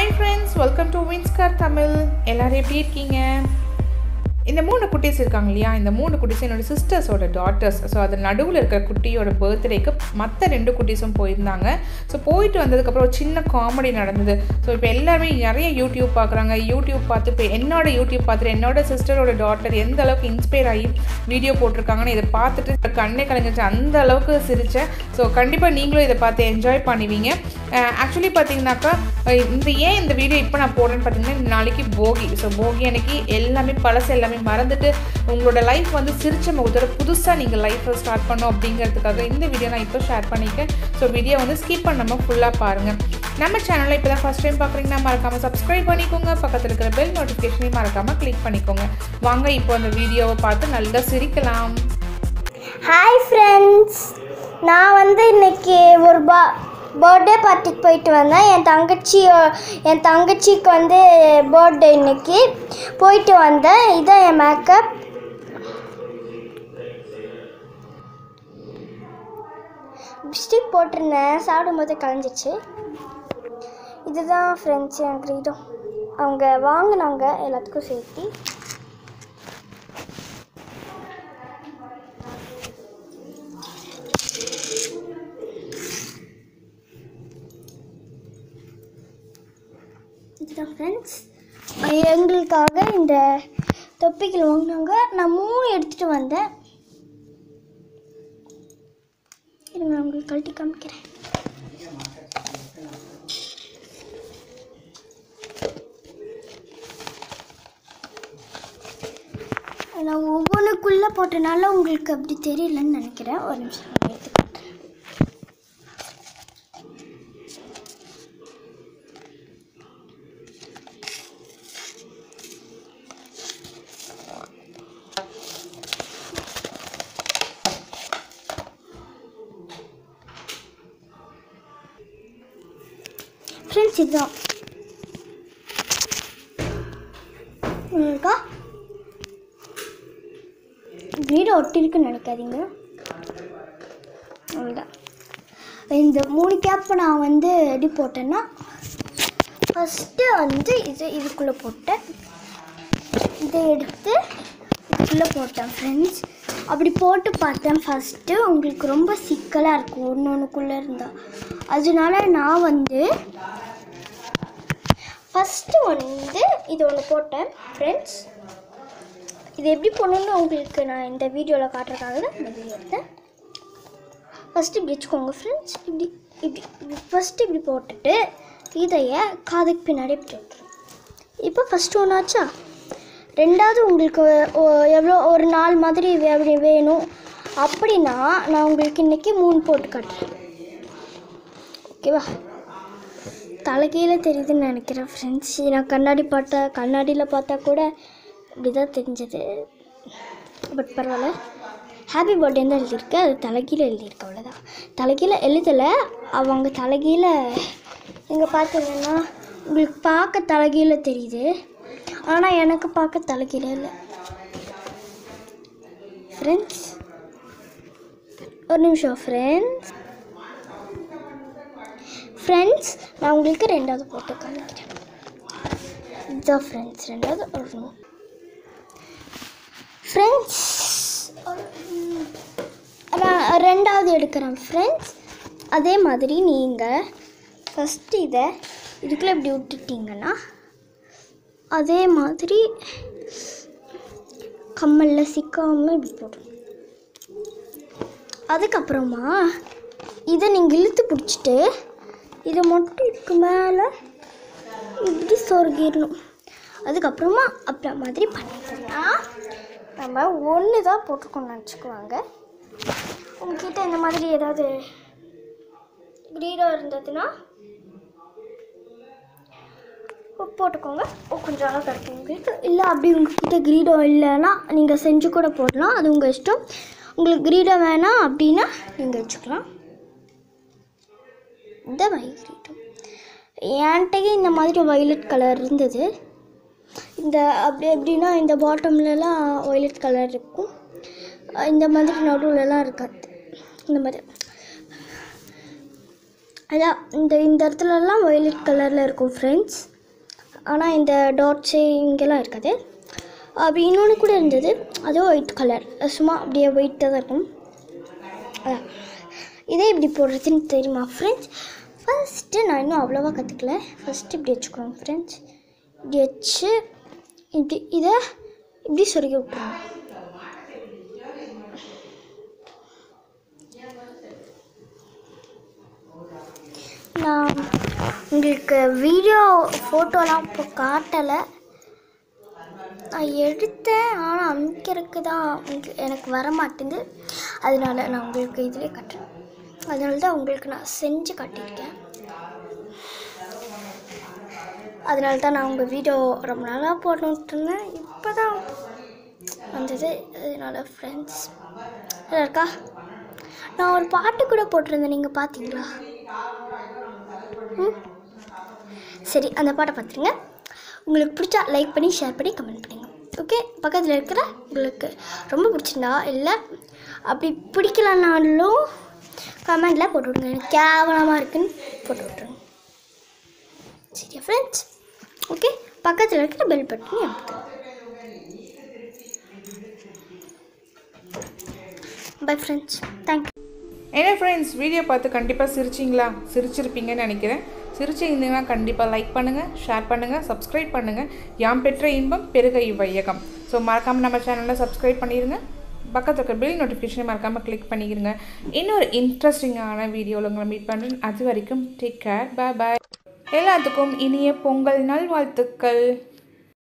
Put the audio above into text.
Hi friends welcome to வின்ஸ்கார் தமிழ் எல்லாரும் எப்படி இருக்கீங்க? இந்த மூணு குட்டீஸ் இருக்காங்க இல்லையா? இந்த மூணு குட்டீஸ் என்னோட சிஸ்டர்ஸோட டாட்டர்ஸ் ஸோ அது நடுவில் இருக்கிற குட்டியோட பர்த்டேக்கு மற்ற ரெண்டு குட்டீஸும் போயிருந்தாங்க. ஸோ போயிட்டு வந்ததுக்கப்புறம் ஒரு சின்ன காமெடி நடந்தது. ஸோ இப்போ எல்லாருமே நிறைய யூடியூப் பார்க்குறாங்க யூடியூப் பார்த்து இப்போ என்னோட யூடியூப் பார்த்துட்டு என்னோட சிஸ்டரோட டாட்டர் எந்த அளவுக்கு இன்ஸ்பயர் ஆகி வீடியோ போட்டிருக்காங்கன்னு இதை பார்த்துட்டு கண்ணே கலைஞ்சிச்சு அந்த அளவுக்கு சிரித்தேன் ஸோ கண்டிப்பாக நீங்களும் இதை பார்த்து என்ஜாய் பண்ணுவீங்க. ஆக்சுவலி பார்த்தீங்கன்னாக்கா இந்த ஏன் இந்த வீடியோ இப்போ நான் போடுறேன்னு பார்த்தீங்கன்னா நாளைக்கு போகி. ஸோ போகி அன்னைக்கு எல்லாமே பழசு எல்லாமே மறந்துட்டு உங்களோட லைஃப் வந்து சிரிச்ச முகத்தோட புதுசாக நீங்கள் லைஃப்பை ஸ்டார்ட் பண்ணோம் அப்படிங்கிறதுக்காக இந்த வீடியோ நான் இப்போ ஷேர் பண்ணியிருக்கேன். ஸோ வீடியோ வந்து ஸ்கிப் பண்ணாமல் ஃபுல்லாக பாருங்கள் நம்ம சேனலில் இப்போ தான் ஃபஸ்ட் டைம் பார்க்குறீங்கன்னா மறக்காமல் சப்ஸ்கிரைப் பண்ணிக்கோங்க. பக்கத்தில் இருக்கிற பெல் நோட்டிஃபிகேஷனையும் மறக்காமல் கிளிக் பண்ணிக்கோங்க. வாங்க இப்போ அந்த வீடியோவை பார்த்து நல்லா சிரிக்கலாம். ஹாய் ஃப்ரெண்ட்ஸ் நான் வந்து இன்னைக்கு ஒரு பா பர்த்டே பார்ட்டிக்கு போயிட்டு வந்தேன். என் தங்கச்சி என் தங்கச்சிக்கு வந்து பர்த்டே இன்னைக்கு. போயிட்டு வந்தேன். இதான் என் மேக்கப் லிப்ஸ்டிக் போட்டிருந்தேன். சாப்பிடும்போது கலைஞ்சிச்சு. இதுதான் ஃப்ரெண்ட்ஸ் என் கிரீடம். அவங்க வாங்கினாங்க எல்லாத்துக்கும் சேர்த்து. இதுதான் ஃப்ரெண்ட்ஸ் எங்களுக்காக இந்த தொப்பிகள் வாங்கினாங்க நான் மூணு எடுத்துகிட்டு வந்தேன். இருங்க நான் உங்களுக்கு கழட்டி காமிக்கிறேன். நான் ஒவ்வொன்றுக்குள்ளே போட்டனால உங்களுக்கு அப்படி தெரியலன்னு நினைக்கிறேன். ஒரு நிமிஷம். ஃப்ரெண்ட்ஸ் இதுதான் உங்களுக்கா? வீடு ஒட்டிருக்குன்னு நினைக்காதீங்க. அவ்வளோதான் இந்த மூணு கேப்பை நான் வந்து எப்படி போட்டேன்னா ஃபஸ்ட்டு வந்து இது இதுக்குள்ளே போட்டேன். இதை எடுத்து இதுக்குள்ளே போட்டேன் ஃப்ரெண்ட்ஸ் அப்படி போட்டு பார்த்தேன் ஃபஸ்ட்டு உங்களுக்கு ரொம்ப சிக்கலாக இருக்கும் ஒன்று ஒன்றுக்குள்ளே இருந்தால் அதனால நான் வந்து ஃபஸ்ட்டு வந்து இது ஒன்று போட்டேன் ஃப்ரெண்ட்ஸ் இது எப்படி போடணுன்னு உங்களுக்கு நான் இந்த வீடியோவில் காட்டுறதுக்காக தான் இந்த வீடியோ எடுத்தேன். ஃபஸ்ட்டு இப்படி வச்சுக்கோங்க ஃப்ரெண்ட்ஸ் இப்படி இப்படி இப்படி ஃபஸ்ட்டு இப்படி போட்டுட்டு இதையை காதுக்கு பின்னாடி இப்படி விட்டுரும் இப்போ ஃபஸ்ட்டு ஒன்று ஆச்சா? ரெண்டாவது உங்களுக்கு எவ்வளோ ஒரு நாள் மாதிரி வே- அப்படி வேணும். அப்படின்னா நான் உங்களுக்கு இன்றைக்கி மூணு போட்டு காட்டுறேன். ஓகேவா தலைகீழ தெரியுதுன்னு நினைக்கிறேன் ஃப்ரெண்ட்ஸ் நான் கண்ணாடி பார்த்தா கண்ணாடியில் பார்த்தா கூட இப்படி தான் தெரிஞ்சது. பட் பரவாயில்ல. ஹாப்பி பர்த்டேன்னு தான் எழுதியிருக்கு. அது தலைகீழ எழுதியிருக்கு அவ்வளோதான் தலைகீழே எழுதலை. அவங்க தலைகீழ இங்கே பார்த்தீங்கன்னா உங்களுக்கு பார்க்க தலைகீழ தெரியுது. ஆனால் எனக்கு பார்க்க தலைகீழ இல்லை. ஃப்ரெண்ட்ஸ் ஒரு நிமிஷம் ஃப்ரெண்ட்ஸ் ஃப்ரெண்ட்ஸ் நான் உங்களுக்கு ரெண்டாவது போட்டு காமிக்கிறேன். இதுதான் ஃப்ரெண்ட்ஸ் ரெண்டாவது ஒரு ஃப்ரெண்ட்ஸ் நான் ரெண்டாவது எடுக்கிறேன் ஃப்ரெண்ட்ஸ் அதே மாதிரி நீங்கள் ஃபஸ்ட்டு இதை இதுக்குள்ளே இப்படி விட்டுட்டிங்கன்னா அதே மாதிரி கம்மலில் சிக்காமல் இப்படி போடணும். அதுக்கப்புறமா இதை நீங்கள் இழுத்து பிடிச்சிட்டு இதை மட்டும் இதுக்கு மேலே இப்படி சொருகிடணும். அதுக்கப்புறமா அப்புறம் மாதிரி பண்ணிட்டோம்னா நம்ம ஒன்று தான் போட்டிருக்கோம்னு நினச்சிக்குவாங்க. உங்ககிட்ட இந்த மாதிரி ஏதாவது க்ரீடாக இருந்ததுன்னா போட்டுக்கோங்க. ஓ, கொஞ்சம் அழகாக கிடைக்கும் உங்களுக்கு. இல்லை அப்படி உங்ககிட்ட கிரீடோ இல்லைன்னா நீங்கள் செஞ்சு கூட போடலாம். அது உங்கள் இஷ்டம். உங்களுக்கு கிரீடோ வேணாம் அப்படின்னா நீங்கள் வச்சுக்கலாம். இந்த வைகிரீடம் என்கிட்டயே இந்த மாதிரி வயலட் கலர் இருந்தது. இந்த அப்படி எப்படின்னா இந்த பாட்டம்லலாம் வயலட் கலர் இருக்கும். இந்த மாதிரி நடுவுலலாம் இருக்காது. இந்த மாதிரி. அதான் இந்த இந்த இடத்துலலாம் வயலட் கலரில் இருக்கும் ஃப்ரெண்ட்ஸ் ஆனால் இந்த டாட்ஸு இங்கெல்லாம் இருக்காது. அப்படி இன்னொன்று கூட இருந்தது. அதுவும் ஒயிட் கலர் சும்மா அப்படியே ஒயிட்டாக தான் இருக்கும். அதான். இதே இப்படி போடுறதுன்னு தெரியுமா ஃப்ரெண்ட்ஸ் ஃபஸ்ட்டு நான் இன்னும் அவ்வளோவா கற்றுக்கல ஃபஸ்ட்டு இப்படி வச்சுக்கோங்க ஃப்ரெண்ட்ஸ் இப்படி வச்சு இப்படி இதை இப்படி சொருகி விட்டுருவோம் நான் உங்களுக்கு வீடியோ ஃபோட்டோலாம் இப்போ காட்டலை. நான் எடுத்தேன் ஆனால் அமைக்கிறதுக்கு தான் எனக்கு வர மாட்டேங்குது. அதனால நான் உங்களுக்கு இதிலே காட்டுறேன். அதனால தான் உங்களுக்கு நான் செஞ்சு காட்டியிருக்கேன். அதனால தான் நான் உங்கள் வீடியோ ரொம்ப நாளாக போடணுன்ட்டு இருந்தேன். இப்போ தான் வந்தது அதனால ஃப்ரெண்ட்ஸ் இருக்கா நான் ஒரு பாட்டு கூட போட்டிருந்தேன். நீங்கள் பார்த்தீங்களா ம்? சரி அந்த பாட்டை பார்த்துருங்க உங்களுக்கு பிடிச்சா லைக் பண்ணி ஷேர் பண்ணி கமெண்ட் பண்ணுங்க. ஓகே பக்கத்தில் இருக்கிற உங்களுக்கு ரொம்ப பிடிச்சிருந்தா இல்லை அப்படி பிடிக்கலனாலும் கமெண்டில் போட்டு விடுங்க எனக்கு கேவலமாக இருக்குன்னு போட்டு விட்ருங்க சரியா ஃப்ரெண்ட்ஸ் ஓகே பக்கத்தில் இருக்கிற பெல் பட்டன் அமுத்துங்க பை ஃப்ரெண்ட்ஸ் தேங்க்யூ என்ன ஃப்ரெண்ட்ஸ் வீடியோ பார்த்து கண்டிப்பாக சிரிச்சிங்களா? சிரிச்சிருப்பீங்கன்னு நினைக்கிறேன். சிரிச்சிருந்தீங்கன்னா கண்டிப்பாக லைக் பண்ணுங்கள் ஷேர் பண்ணுங்கள் சப்ஸ்கிரைப் பண்ணுங்கள் யாம் பெற்ற இன்பம் பெருக இவ்வையகம். ஸோ மறக்காமல் நம்ம சேனலில் சப்ஸ்கிரைப் பண்ணிடுங்க பக்கத்தில் இருக்க பில் நோட்டிஃபிகேஷனை மறக்காமல் கிளிக் பண்ணிக்கிறங்க இன்னொரு இன்ட்ரெஸ்டிங்கான வீடியோவில் உங்களை மீட் பண்ணுறேன் அது வரைக்கும் டேக் கேர் பாய் பாய் எல்லாத்துக்கும் இனிய பொங்கல் நல்வாழ்த்துக்கள்.